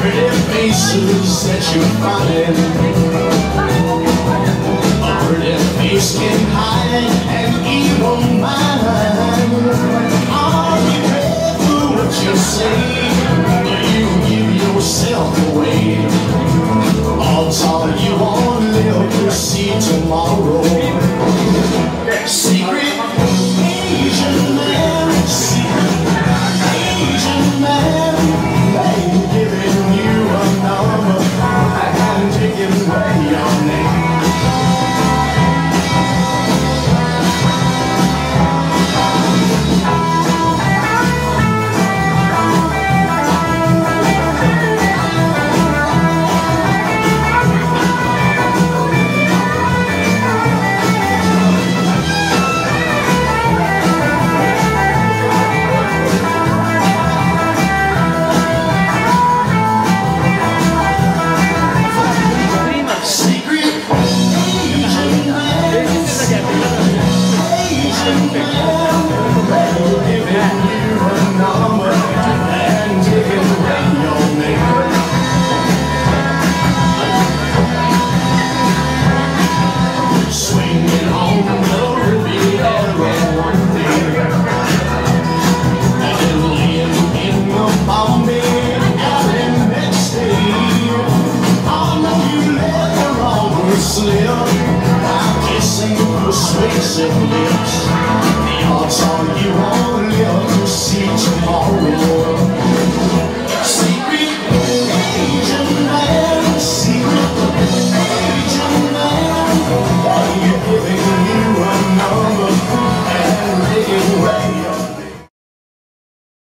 pretty faces that you find, A pretty face can hide an evil mind Are you ready for what you say? Or you give yourself away Odds are you won't live to see tomorrow Amen. sing with lips